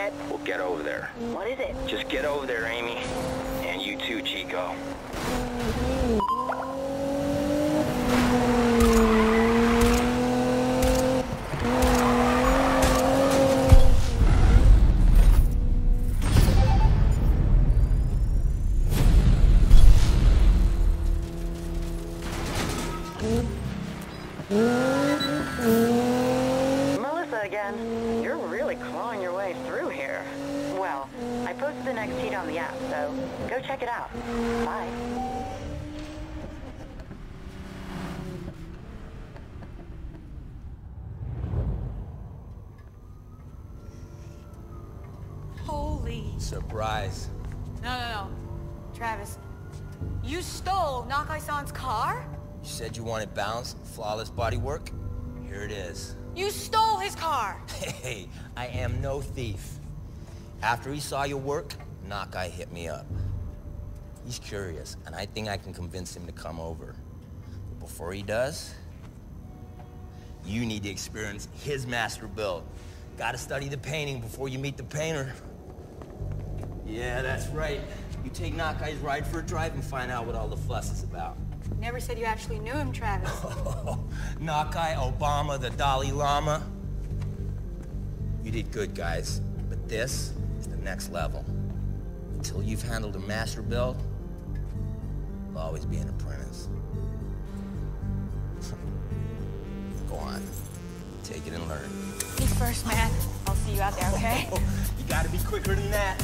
yet? Well, get over there. What is it? Just get over there, Amy. And you too, Chico. Melissa I posted next heat on the app, so go check it out. Bye. Holy. Surprise. No, no, no. Travis, you stole Nakai-san's car? You said you wanted balanced, flawless body work? Here it is. You stole his car! Hey, I am no thief. After he saw your work, Nakai hit me up. He's curious, and I think I can convince him to come over. But before he does, you need to experience his master build. Gotta study the painting before you meet the painter. Yeah, that's right. You take Nakai's ride for a drive and find out what all the fuss is about. Never said you actually knew him, Travis. Nakai, Obama, the Dalai Lama. You did good, guys. But this is the next level. Until you've handled a master build, you'll always be an apprentice. Go on. Take it and learn. Me first, man. I'll see you out there, okay? you gotta be quicker than that.